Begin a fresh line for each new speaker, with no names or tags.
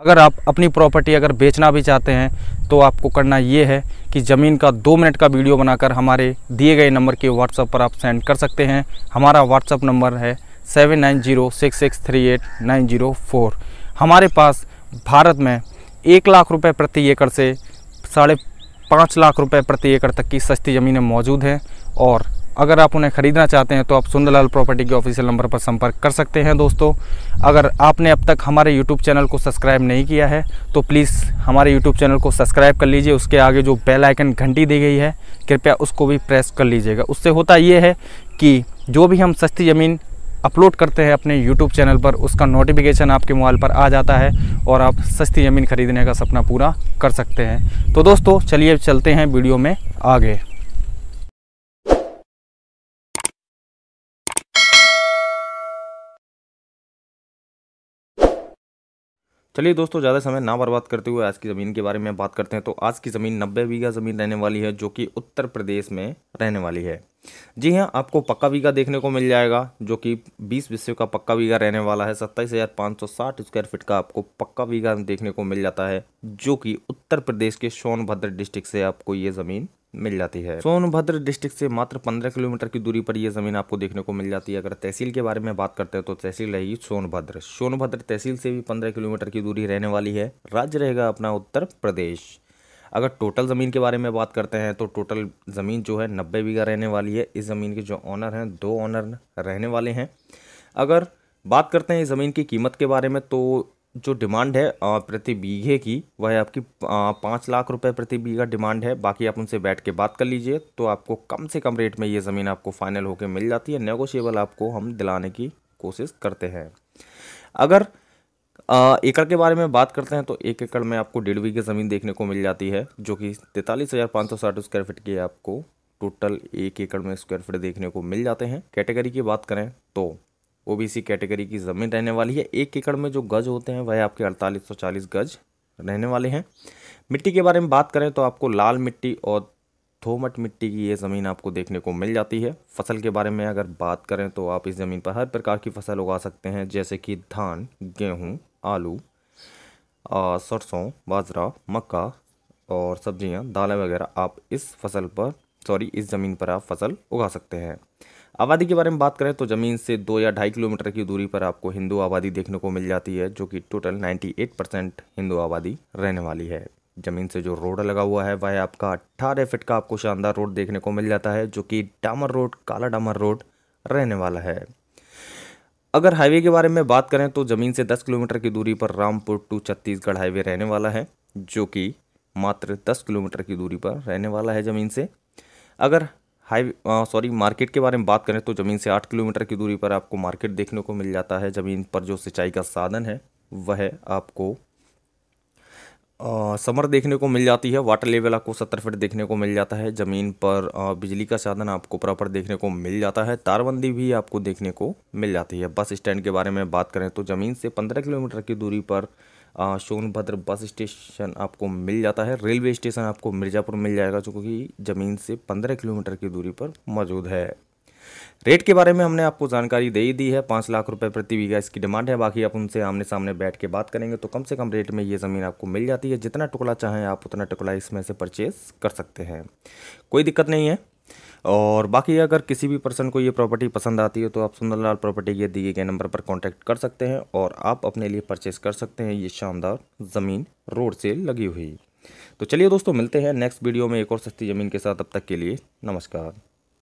अगर आप अपनी प्रॉपर्टी अगर बेचना भी चाहते हैं तो आपको करना ये है कि ज़मीन का दो मिनट का वीडियो बनाकर हमारे दिए गए नंबर के व्हाट्सएप पर आप सेंड कर सकते हैं। हमारा व्हाट्सएप नंबर है seven nine zero six six three eight nine zero four हमारे पास भारत में एक लाख रुपए प्रति एकड़ से साढ़े पाँच लाख रुपए प्रति एकड़ तक की सस्ती ज़मीनें मौजूद हैं और अगर आप उन्हें ख़रीदना चाहते हैं तो आप सुंदरलाल प्रॉपर्टी के ऑफिशियल नंबर पर संपर्क कर सकते हैं दोस्तों। अगर आपने अब तक हमारे यूट्यूब चैनल को सब्सक्राइब नहीं किया है तो प्लीज़ हमारे यूट्यूब चैनल को सब्सक्राइब कर लीजिए। उसके आगे जो बेल आइकन घंटी दी गई है, कृपया उसको भी प्रेस कर लीजिएगा। उससे होता ये है कि जो भी हम सस्ती ज़मीन अपलोड करते हैं अपने यूट्यूब चैनल पर, उसका नोटिफिकेशन आपके मोबाइल पर आ जाता है और आप सस्ती ज़मीन खरीदने का सपना पूरा कर सकते हैं। तो दोस्तों, चलिए चलते हैं वीडियो में आगे। चलिए दोस्तों, ज़्यादा समय ना बर्बाद करते हुए आज की ज़मीन के बारे में बात करते हैं। तो आज की ज़मीन नब्बे बीघा ज़मीन रहने वाली है, जो कि उत्तर प्रदेश में रहने वाली है। जी हाँ आपको पक्का बीघा देखने को मिल जाएगा, जो कि 20 विश्व का पक्का बीघा रहने वाला है। सत्ताईस हज़ार पाँच सौ साठ स्क्वायर फीट का आपको पक्का बीघा देखने को मिल जाता है, जो कि उत्तर प्रदेश के सोनभद्र डिस्ट्रिक्ट से आपको ये ज़मीन मिल जाती है। सोनभद्र डिस्ट्रिक्ट से मात्र 15 किलोमीटर की दूरी पर यह ज़मीन आपको देखने को मिल जाती है। अगर तहसील के बारे में बात करते हैं तो तहसील रहेगी सोनभद्र। सोनभद्र तहसील से भी 15 किलोमीटर की दूरी रहने वाली है। राज्य रहेगा अपना उत्तर प्रदेश। अगर टोटल ज़मीन के बारे में बात करते हैं तो टोटल ज़मीन जो है नब्बे बीघा रहने वाली है। इस ज़मीन के जो ऑनर हैं, दो ऑनर रहने वाले हैं। अगर बात करते हैं इस ज़मीन की कीमत के बारे में तो जो डिमांड है प्रति बीघे की, वह आपकी पाँच लाख रुपए प्रति बीघा डिमांड है। बाकी आप उनसे बैठ के बात कर लीजिए तो आपको कम से कम रेट में ये ज़मीन आपको फाइनल होकर मिल जाती है। नेगोशिएबल आपको हम दिलाने की कोशिश करते हैं। अगर एकड़ के बारे में बात करते हैं तो एक एकड़ में आपको डेढ़ बीघे ज़मीन देखने को मिल जाती है, जो कि तैंतालीस हज़ार पाँच सौ साठ स्क्वायर फीट की आपको टोटल एक एकड़ में स्क्वायर फीट देखने को मिल जाते हैं। कैटेगरी की बात करें तो ओबीसी कैटेगरी की ज़मीन रहने वाली है। एक एकड़ में जो गज होते हैं, वह आपके अड़तालीस सौ चालीस गज रहने वाले हैं। मिट्टी के बारे में बात करें तो आपको लाल मिट्टी और थोमट मिट्टी की ये ज़मीन आपको देखने को मिल जाती है। फ़सल के बारे में अगर बात करें तो आप इस ज़मीन पर हर प्रकार की फ़सल उगा सकते हैं, जैसे कि धान, गेहूँ, आलू सरसों, बाजरा, मक्का और सब्ज़ियाँ, दालें वगैरह आप इस फ़सल पर, सॉरी, इस ज़मीन पर आप फ़सल उगा सकते हैं। आबादी के बारे में बात करें तो ज़मीन से दो या ढाई किलोमीटर की दूरी पर आपको हिंदू आबादी देखने को मिल जाती है, जो कि टोटल 98 परसेंट हिंदू आबादी रहने वाली है। ज़मीन से जो रोड लगा हुआ है, वह आपका अट्ठारह फिट का आपको शानदार रोड देखने को मिल जाता है, जो कि डामर रोड, काला डामर रोड रहने वाला है। अगर हाईवे के बारे में बात करें तो ज़मीन से 10 किलोमीटर की दूरी पर रामपुर टू छत्तीसगढ़ हाईवे रहने वाला है, जो कि मात्र 10 किलोमीटर की दूरी पर रहने वाला है ज़मीन से। अगर हाई सॉरी, मार्केट के बारे में बात करें तो ज़मीन से आठ किलोमीटर की दूरी पर आपको मार्केट देखने को मिल जाता है। ज़मीन पर जो सिंचाई का साधन है, वह आपको समर देखने को मिल जाती है, वाटर लेवल आपको सत्तर फीट देखने को मिल जाता है। ज़मीन पर बिजली का साधन आपको प्रॉपर देखने को मिल जाता है। तारबंदी भी आपको देखने को मिल जाती है। बस स्टैंड के बारे में बात करें तो ज़मीन से पंद्रह किलोमीटर की दूरी पर सोनभद्र बस स्टेशन आपको मिल जाता है। रेलवे स्टेशन आपको मिर्ज़ापुर मिल जाएगा, जो कि ज़मीन से पंद्रह किलोमीटर की दूरी पर मौजूद है। रेट के बारे में हमने आपको जानकारी दे ही दी है। पाँच लाख रुपए प्रति बीघा इसकी डिमांड है। बाकी आप उनसे आमने सामने बैठ के बात करेंगे तो कम से कम रेट में ये ज़मीन आपको मिल जाती है। जितना टुकड़ा चाहें आप उतना टुकड़ा इसमें से परचेज़ कर सकते हैं। कोई दिक्कत नहीं है। और बाकी अगर किसी भी पर्सन को ये प्रॉपर्टी पसंद आती है तो आप सुंदरलाल प्रॉपर्टी के दिए गए नंबर पर कांटेक्ट कर सकते हैं और आप अपने लिए परचेस कर सकते हैं ये शानदार ज़मीन रोड से लगी हुई। तो चलिए दोस्तों, मिलते हैं नेक्स्ट वीडियो में एक और सस्ती ज़मीन के साथ। अब तक के लिए नमस्कार।